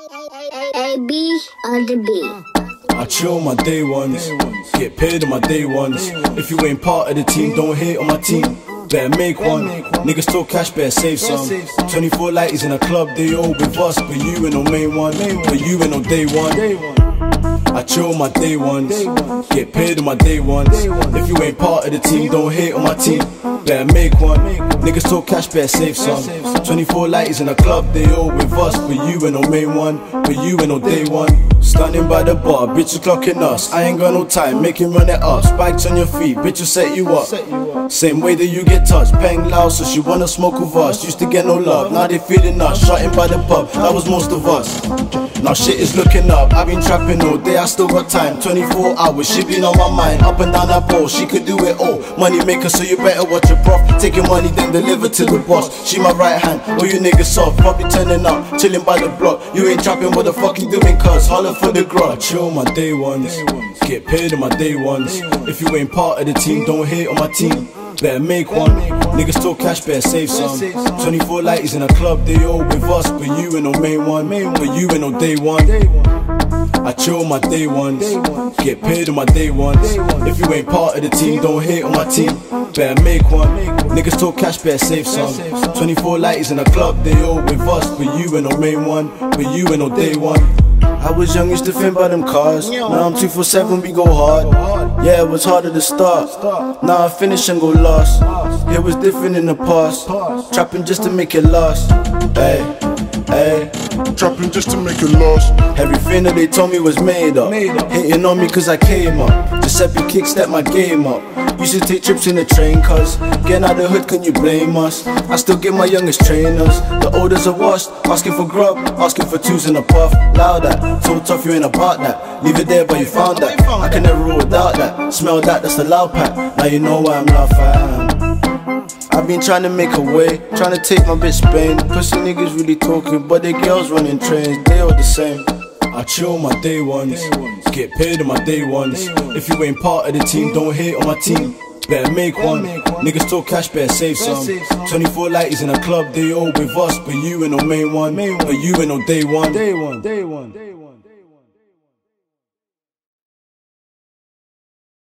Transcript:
AB on the beat. I chill my day ones, get paid on my day ones. If you ain't part of the team, don't hate on my team. Better make one. Niggas talk cash, better save some. 24 lighties in a club, they all with us, but you ain't no main one. But you ain't no day one. I chill my day ones, get paid on my day ones. If you ain't part of the team, don't hate on my team. Better make one. Niggas talk cash, better save some. 24 lighties in a club, they all with us, but you ain't no main one. But you ain't no day one. Standing by the bar, bitches clocking us. I ain't got no time, make him run it up. Spikes on your feet, bitches set you up. Same way that you get touched, paying loud, so she wanna smoke with us. Used to get no love, now they feeling us. Shutting by the pub, that was most of us. Now shit is looking up, I've been trapping all day, I still got time. 24 hours, she been on my mind. Up and down that pole, she could do it all. Money maker, so you better watch your prof. Taking money, then deliver to the boss. She my right hand, all you niggas soft. Probably turning up, chilling by the block. You ain't trapping, what the fuck you doing, cuz? Holler for the grudge. Chill my day ones, get paid on my day ones. If you ain't part of the team, don't hate on my team. Better make one. Niggas talk cash, better save some. 24 lighties in a club, they all with us, but you ain't no main one. But you ain't no day one. I chill my day ones, get paid on my day ones. If you ain't part of the team, don't hate on my team. Better make one. Niggas talk cash, better save some. 24 lighties in a club, they all with us, but you ain't no main one. But you ain't no day one. I was young, used to think by them cars. Now I'm 247, we go hard. Yeah, it was harder to start. Now I finish and go lost. It was different in the past. Trapping just to make it last. Hey, hey. Trapping just to make it last. Everything that they told me was made up. Hating on me cause I came up. Giuseppe kick step my game up. Used to take trips in the train cuz Getting out the hood, can you blame us? I still get my youngest trainers. The oldest are washed, asking for grub Asking for twos in a puff, loud that So tough you ain't about that. Leave it there but you found that. I can never rule without that. Smell that, that's the loud pack. Now you know why I'm fam I've been trying to make a way, trying to take my bitch Spain. Pussy niggas really talking, but they girls running trains, they all the same. I chill my day ones, get paid on my day ones. If you ain't part of the team, don't hate on my team. Better make one. Niggas talk cash, better save some. 24 lighties in a club, they all with us, but you ain't no main one. But you ain't no day one. Day one, day one.